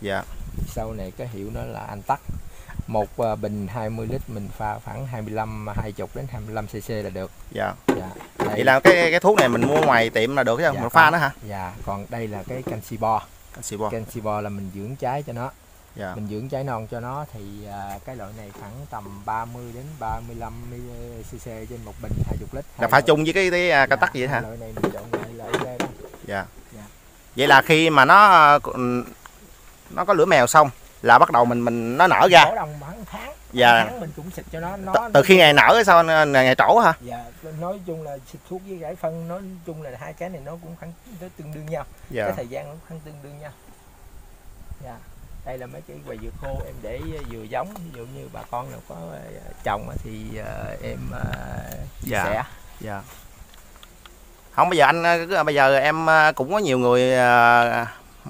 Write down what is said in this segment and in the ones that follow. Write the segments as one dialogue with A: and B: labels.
A: dạ.
B: Sâu này cái hiệu nó là anh tắc một à, bình 20 lít mình pha khoảng 25 20 đến 25 cc là được.
A: Dạ.
B: Dạ.
A: Vậy
B: đây,
A: là cái cái thuốc này mình mua ngoài tiệm là được chứ không?
B: Dạ,
A: mình pha
B: có.
A: nó hả?
B: Dạ còn đây là cái canxi bo
A: canxi bo
B: canxi bo là mình dưỡng trái cho nó.
A: Dạ.
B: Mình dưỡng trái non cho nó thì à, cái loại này khoảng tầm 30 đến 35 cc trên một bình 20 lít.
A: Là pha chung với cái cái à, ca tắc vậy
B: Dạ,
A: hả?
B: loại này mình chọn loại là ok. Đó
A: dạ.
B: Dạ.
A: vậy là khi mà nó ừ, nó có lửa mèo xong là bắt đầu mình mình nó nở ra.
B: Đồng khoảng tháng
A: dạ.
B: tháng mình cũng xịt cho nó. Nó
A: từ khi ngày nở sau ngày, ngày trổ hả?
B: Dạ nói chung là xịt thuốc với rải phân nói chung là hai cái này nó cũng khoảng nó tương đương nhau.
A: Dạ.
B: Cái thời gian nó khoảng tương đương nhau. Dạ đây là mấy cái quầy dừa khô em để dừa giống. Ví dụ như bà con nào có ờ, trồng á thì ờ, em ờ, chia
A: Dạ.
B: sẻ.
A: Dạ. Không bây giờ anh bây giờ em cũng có nhiều người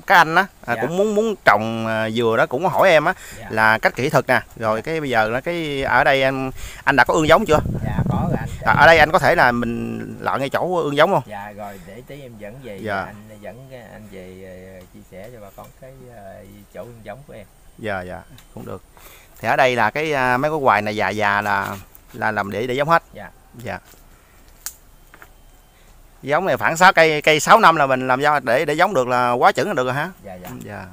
A: các anh á à,
B: Dạ.
A: cũng muốn muốn trồng à, dừa đó cũng có hỏi em á
B: dạ,
A: là cách kỹ thuật nè. Rồi cái bây giờ nó cái ở đây anh anh đã có ương giống chưa?
B: Dạ có rồi anh.
A: À, ở đây anh có thể là mình lợn ngay chỗ ương giống không?
B: Dạ rồi để tí em dẫn về
A: Dạ.
B: anh dẫn anh về chia sẻ cho bà con cái chỗ giống của em.
A: Dạ dạ cũng được. Thì ở đây là cái mấy cái hoài này già già là là làm để để giống hết.
B: Dạ.
A: dạ giống này khoảng 6 cây cây 6 năm là mình làm do để để giống được là quá chuẩn là được rồi hả?
B: Dạ dạ.
A: Dạ.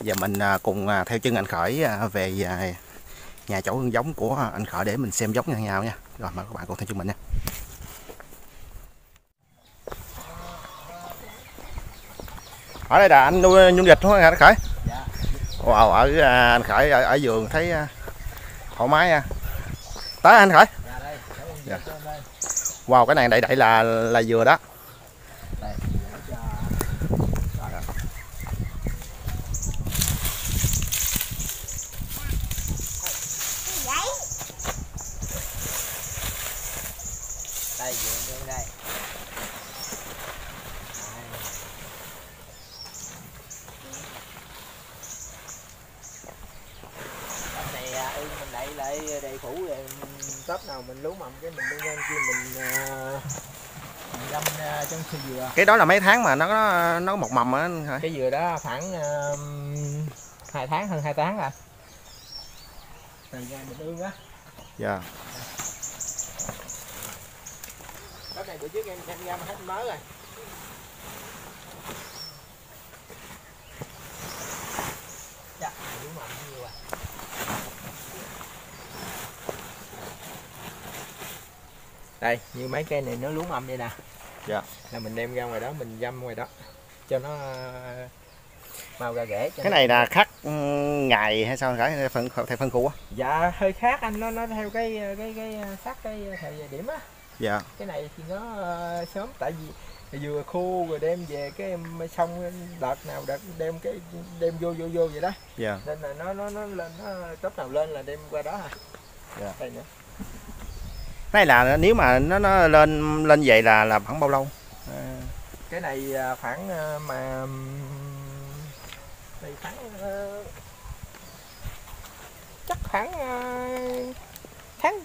A: Giờ mình à, cùng à, theo chân anh khởi à, về nhà chỗ hương giống của anh khởi để mình xem giống nhau nhau nha. Rồi mời các bạn cùng theo chân mình nha. Ở đây là anh nuôi nhung vịt đúng không anh khởi?
B: Dạ.
A: Wow ở anh khởi ở, ở vườn thấy thoải mái nha. Tới anh khởi.
B: Dạ đây
A: Dạ wow cái này đẩy đẩy là là dừa đó
B: đây để cho đây dựng lên đây Đây. Cái này à, ưng mình đậy lại đầy phủ rồi tớp nào mình lú mầm cái mình đưa lên kia mình à, mình đâm trong cây dừa.
A: Cái đó là mấy tháng mà nó nó một mầm á khởi
B: cái dừa đó khoảng uh, hai tháng hơn hai tháng à. Từ ngày mình ương á.
A: Dạ.
B: Cái này bữa trước em em ra mà hết mới rồi. Dạ đúng rồi nhiều à đây như mấy cây này nó lúa mầm vậy nè.
A: Dạ.
B: là mình đem ra ngoài đó mình dăm ngoài đó cho nó ờ, mau ra rễ
A: cái này là khắc ừ, ngày hay sao? Hay phân theo phân khu á?
B: Dạ hơi khác anh nó nó theo cái cái cái sát cái thời điểm á.
A: Dạ.
B: Cái này thì nó ờ, sớm tại vì vừa khô rồi đem về cái xong đợt nào đợt đem cái đem vô vô vô vậy đó.
A: Dạ.
B: Nên là nó nó nó lên nó tớp nào lên là đem qua đó à
A: Dạ.
B: đây nữa
A: này là nếu mà nó nó lên lên vậy là là khoảng bao lâu?
B: À, cái này à, khoảng à, mà này khoảng à, chắc khoảng tháng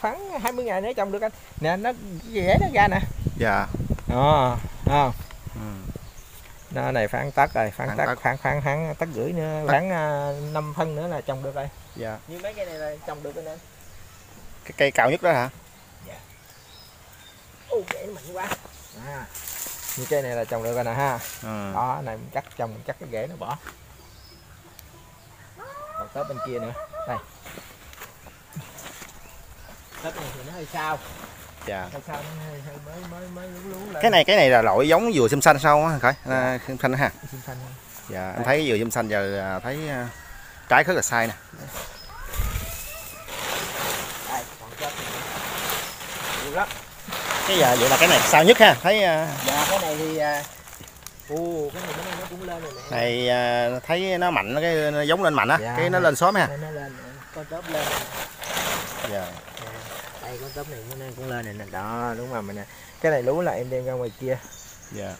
B: khoảng 20 ngày nữa trồng được anh. Nè nó dễ nó ra nè.
A: Dạ.
B: Ờ không
A: ừ.
B: nó này khoảng tắc rồi khoảng tắc. khoảng khoảng khoảng tắc rưỡi nữa khoảng 5 phân nữa là trồng được rồi.
A: Dạ.
B: Như mấy cây này là trồng được rồi nè
A: cái cây cao nhất đó hả?
B: Ô rễ nó mạnh quá. À như cây này là trồng được rồi nè ha.
A: Ừ.
B: đó này mình cắt trồng mình cắt cái rễ nó bỏ. Còn tớp bên kia nữa. Đây. Tớp này thì nó hơi sao.
A: Dạ.
B: Hơi sao nó hơi, hơi mới mới mới lú lú lên.
A: Cái này cái này là loại giống dừa sim xanh sao á khởi à, sim xanh ha.
B: Xinh xanh
A: dạ anh thấy dừa sim xanh giờ à, thấy à, trái rất là sai nè
B: đây còn tớp này nữa. Nhiều lắm.
A: Cái giờ vậy là cái này sao nhất ha? Thấy à,
B: dạ cái này thì à, ô cái này nó, nó cũng lên rồi nè.
A: này à, thấy nó mạnh nó cái nó giống lên mạnh á.
B: Dạ.
A: cái nó lên xóm ha.
B: nó lên con tớp lên. Nè.
A: dạ
B: đây con tớp này nó cũng lên này nè. Đó đúng rồi mình nè. Cái này lúa là em đem ra ngoài kia.
A: Dạ.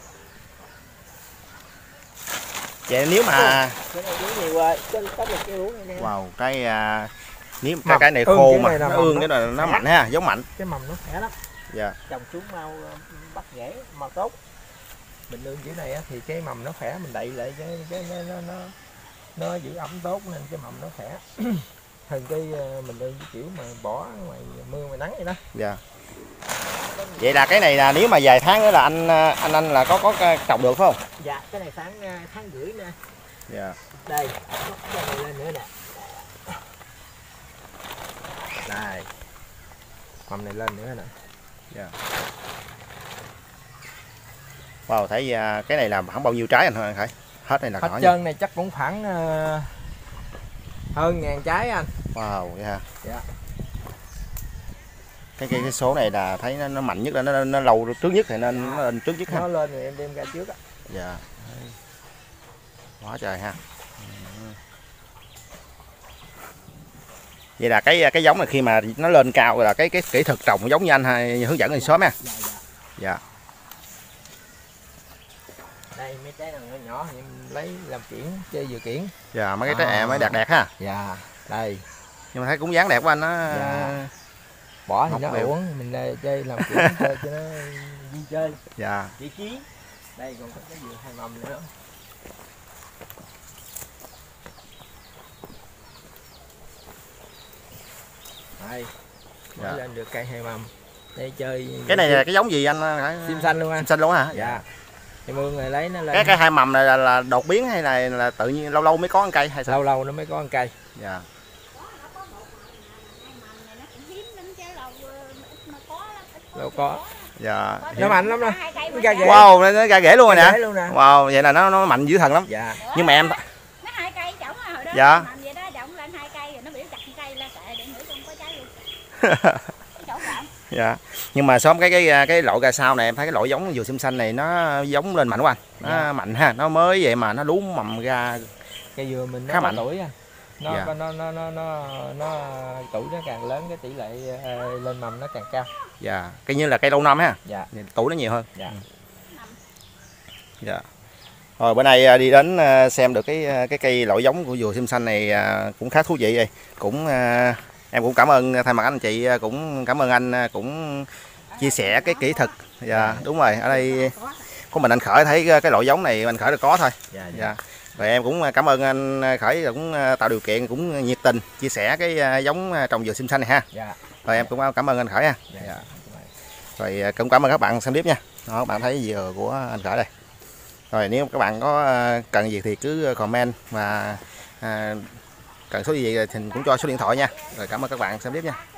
A: Vậy nếu mà
B: cái này lúa nhiều rồi trên tớp này cái lúa này nè.
A: Wow cái à, nếu cái, cái này
B: Ương
A: khô mà
B: này
A: nó ương cái là nó mạnh ha giống mạnh.
B: Cái mầm nó khỏe lắm.
A: Dạ.
B: Trồng xuống mau ờ, bắt rễ màu tốt. Mình nương dưới này thì cái mầm nó khỏe mình đậy lại cái cái nó nó nó, nó giữ ẩm tốt nên cái mầm nó khỏe. Hơn cái ờ, mình nương cái kiểu mà bỏ ngoài mưa ngoài nắng vậy đó.
A: Dạ. Vậy là cái này là nếu mà vài tháng nữa là anh à, anh anh là có có trồng được phải không?
B: Dạ cái này tháng ờ, tháng rưỡi nè.
A: Dạ.
B: Đây cái này lên nữa nè đây mầm này lên nữa nè.
A: Wow thấy à, cái này là khoảng bao nhiêu trái anh anh khải? Hết này là
B: hết
A: cỏ nha.
B: trơn này chắc cũng khoảng ờ, hơn ngàn trái anh.
A: Wow vậy ha
B: Dạ.
A: cái cái cái số này là thấy nó, nó mạnh nhất là nó, nó lâu trước nhất thì nên
B: Dạ.
A: nó lên trước nhất ha.
B: Nó lên rồi em đem ra trước á.
A: Dạ. Quá trời ha vậy là cái cái giống này khi mà nó lên cao rồi là cái cái kỹ thuật trồng giống như anh hay hướng dẫn anh sớm ha
B: dạ dạ.
A: Dạ.
B: Đây mấy trái nào nhỏ nhỏ thì em lấy làm kiển chơi vừa kiển.
A: Dạ mấy cái trái
B: À.
A: mới đẹp đẹp ha.
B: Dạ đây.
A: Nhưng mà thấy cũng dáng đẹp của anh nó
B: Dạ. bỏ thì
A: Móc
B: nó
A: đều.
B: uống mình đây chơi làm kiển chơi cho nó vui chơi.
A: Dạ.
B: Vị trí. Đây còn có cái dừa hai mầm nữa đây
A: Dạ.
B: lên được cây hai mầm đây chơi
A: cái này là cái giống gì anh
B: sim xanh luôn anh.
A: Sim xanh luôn hả?
B: Dạ. Thì mương này lấy nó lên.
A: Cái cái hai mầm này là, là đột biến hay là, là tự nhiên lâu lâu mới có ăn cây hay sao?
B: Lâu lâu nó mới có ăn cây
A: dạ.
B: Đâu có.
A: Dạ.
B: Nó mạnh lắm ra ghẻ
A: wow nó, ra rễ luôn rồi nè.
B: ghẻ luôn nè.
A: Wow vậy là nó nó mạnh dữ thần lắm.
B: Dạ.
A: Nhưng mà em
C: nó hai cây trồng á, hồi đó
A: Dạ.
C: làm vậy đó trồng lên hai cây rồi nó biểu chặt cây la kệ để nữa không có trái luôn cái chỗ bạn
A: dạ. Nhưng mà xóm cái cái cái loại ra sau này em thấy cái loại giống dừa sim xanh này nó giống lên mạnh quá anh. Nó
B: Dạ.
A: mạnh ha nó mới vậy mà nó lú mầm ra.
B: Cây dừa mình nó
A: Khá mạnh.
B: tuổi anh nó
A: Dạ.
B: nó nó nó nó nó tuổi nó càng lớn cái tỷ lệ ờ, lên mầm nó càng cao.
A: Dạ cái như là cây lâu năm ha.
B: Dạ.
A: Tuổi nó nhiều hơn.
B: Dạ.
A: Dạ. Rồi bữa nay à, đi đến à, xem được cái à, cái cây loại giống của dừa sim xanh này à, cũng khá thú vị vậy. Cũng à, em cũng cảm ơn thay mặt anh chị à, cũng cảm ơn anh à, cũng chia sẻ cái kỹ thuật. Dạ đúng rồi ở đây có mình anh khởi thấy cái cái loại giống này anh khởi được có thôi.
B: Dạ dạ.
A: Dạ. Rồi em cũng cảm ơn anh khởi cũng à, tạo điều kiện cũng nhiệt tình chia sẻ cái à, giống à, trồng dừa sim xanh này ha.
B: Dạ.
A: Rồi em cũng cảm ơn anh khởi ha.
B: Dạ
A: rồi à, cũng cảm ơn các bạn xem clip nha. Đó các bạn thấy dừa của anh khởi đây. Rồi nếu các bạn có à, cần gì thì cứ comment và à, cần số gì thì cũng cho số điện thoại nha. Rồi cảm ơn các bạn. Xem tiếp nha.